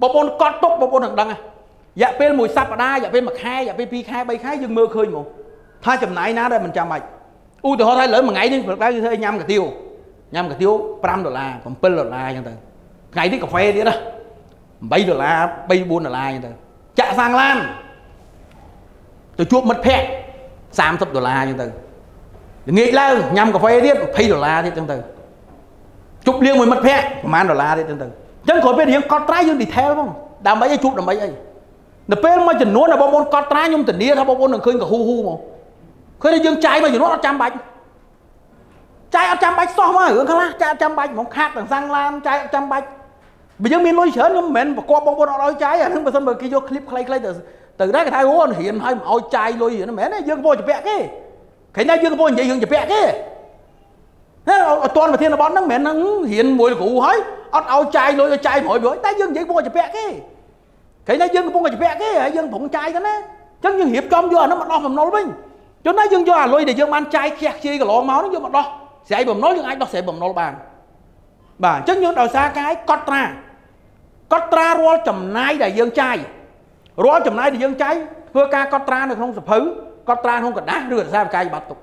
បងប្អូនកត់ទុកបងប្អូននឹងដឹងរយៈពេលមួយសប្តាហ៍រយៈពេលមួយខែរយៈពេល2ខែ3ខែយើងមើលឃើញហ្មងថាចំណាយណាដែលមិនចាំបាច់ឧទាហរណ៍ថាលើមួយថ្ងៃនេះព្រឹកឡើងគឺធ្វើញ៉ាំកាទៀវញ៉ាំកាទៀវ5ដុល្លារ7ដុល្លារអញ្ចឹងទៅថ្ងៃនេះកាហ្វេទៀតណា8ដុល្លារ3 4ដុល្លារអញ្ចឹងទៅចាក់សាំងឡានទៅជួបមិត្តភ័ក្តិ30ដុល្លារអញ្ចឹងទៅល្ងាចឡើងញ៉ាំកាហ្វេទៀត20ដុល្លារទៀតអញ្ចឹងទៅជប់លៀងមួយមិត្តភ័ក្តិប្រហែលដុល្លារទៀតអញ្ចឹងទៅ អញ្ចឹងគាត់ពេលរៀងកត់ត្រាយើង detail ហ្មងដើម្បីឲ្យជួបដើម្បីអីនៅពេលមួយចំនួនបងប្អូនកត់ត្រាខ្ញុំធានាថាបងប្អូននឹងឃើញកហ៊ូហ៊ូហ្មងឃើញថាយើងចាយមួយចំនួនអត់ចាំបាច់ចាយអត់ចាំបាច់សោះមករឿងខ្លះចាយអត់ចាំបាច់ហ្មងខាតទាំងសាំងឡានចាយអត់ចាំបាច់បើយើងមានលុយច្រើនខ្ញុំមិនមែនប្រកបបងប្អូនអត់ឲ្យចាយអានឹងបើសិនបើគេយកឃ្លីបខ្លីៗទៅទៅដែរគេថាអូរៀនឲ្យមិនឲ្យចាយលុយហ្នឹងមិនមែនទេយើងកំពុងជពាក់គេឃើញថាយើងកំពុងនិយាយរឿងជពាក់គេណាអត់តាន់ប្រធានបទហ្នឹងមិនមែនហ្នឹងរៀនមួយលោកគ្រូហើយ អត់ឲ្យចាយលុយឲ្យចាយ100%តែយើងនិយាយកំពុងជពាក់គេឃើញថាយើងកំពុងជពាក់គេហើយយើងកំពុងចាយទៅណាអញ្ចឹងយើងរៀបចំយកអានោះមកដោះបំណុលវិញចុះណាយើងយកអាលុយដែលយើងបានចាយខ្ជះខ្ជាយកន្លងមកហ្នឹងយកមកដោះស្រ័យបំណុលយើងអាចដោះស្រ័យបំណុលបានបាទអញ្ចឹងយើងដោយសារកាយកត់ត្រាកត់ត្រារាល់ចំណាយដែលយើងចាយរាល់ចំណាយដែលយើងចាយធ្វើការកត់ត្រានៅក្នុងសភៅកត់ត្រាក្នុងกระดาษឬរសារវិកាយប័ត្រទុក